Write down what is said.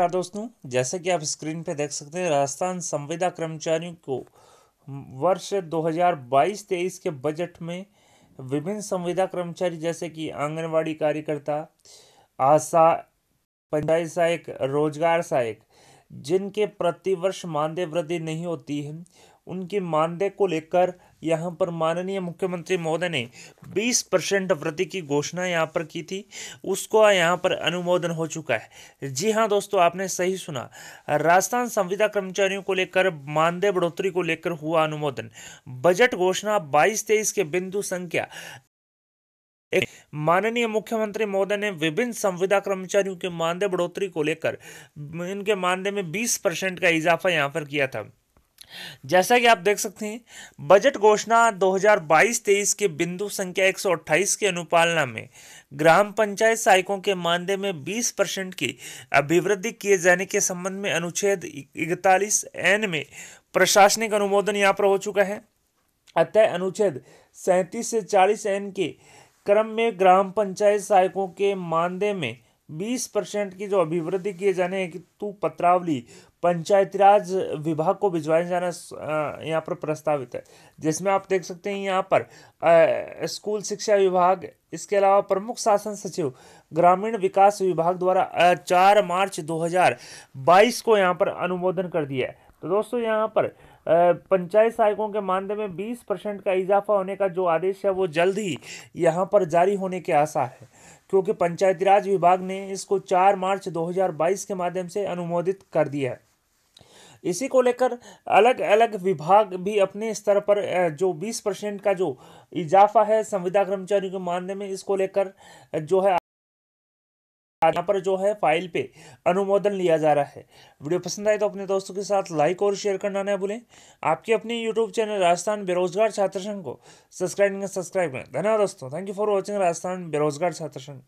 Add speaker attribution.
Speaker 1: नमस्कार दोस्तों, जैसे कि आप स्क्रीन पर देख सकते हैं, राजस्थान संविदा कर्मचारियों को वर्ष 2022-23 के बजट में विभिन्न संविदा कर्मचारी जैसे कि आंगनवाड़ी कार्यकर्ता, आशा, पंचायत सहायक, रोज़गार सहायक, जिनके प्रतिवर्ष मानदेय वृद्धि नहीं होती है उनके मानदेय को लेकर यहाँ पर माननीय मुख्यमंत्री महोदय ने 20 परसेंट वृद्धि की घोषणा यहाँ पर की थी। उसको यहाँ पर अनुमोदन हो चुका है। जी हाँ दोस्तों, आपने सही सुना। राजस्थान संविदा कर्मचारियों को लेकर, मानदेय बढ़ोतरी को लेकर हुआ अनुमोदन। बजट घोषणा बाईस तेईस के बिंदु संख्या। माननीय मुख्यमंत्री महोदय ने विभिन्न संविदा कर्मचारियों के मानदेय बढ़ोतरी को लेकर, इनके मानदेय में 20 परसेंट का इजाफा यहाँ पर किया था। जैसा कि आप देख सकते हैं, बजट घोषणा 2022-23 के बिंदु संख्या 128 के अनुपालना में ग्राम पंचायत सहायकों के मानदेय में 20 परसेंट की अभिवृद्धि किए जाने के संबंध में अनुच्छेद इकतालीस एन में प्रशासनिक अनुमोदन यहाँ पर हो चुका है। अतः अनुच्छेद सैंतीस से चालीस एन के क्रम में ग्राम पंचायत सहायकों के मानदेय में 20 परसेंट की जो अभिवृद्धि किए जाने हेतु पत्रावली, पंचायती राज विभाग को भिजवाया जाना यहाँ पर प्रस्तावित है। जिसमें आप देख सकते हैं यहाँ पर स्कूल शिक्षा विभाग, इसके अलावा प्रमुख शासन सचिव, ग्रामीण विकास विभाग द्वारा चार मार्च 2022 को यहाँ पर अनुमोदन कर दिया है। तो दोस्तों यहाँ पर पंचायत सहायकों के मानदेय में 20 परसेंट का इजाफा होने का जो आदेश है, वो जल्द ही यहाँ पर जारी होने के आशा है। क्योंकि पंचायती राज विभाग ने इसको 4 मार्च 2022 के माध्यम से अनुमोदित कर दिया है। इसी को लेकर अलग अलग विभाग भी अपने स्तर पर जो 20 परसेंट का जो इजाफा है, संविदा कर्मचारियों के मानदेय में इसको लेकर जो है यहाँ पर जो है फ़ाइल पे अनुमोदन लिया जा रहा है। वीडियो पसंद आए तो अपने दोस्तों के साथ लाइक और शेयर करना ना भूलें। आपके अपने यूट्यूब चैनल राजस्थान बेरोजगार छात्र संघ को सब्सक्राइब सब्सक्राइब करें धन्यवाद दोस्तों thank you for watching Rajasthan बेरोजगार छात्र संघ।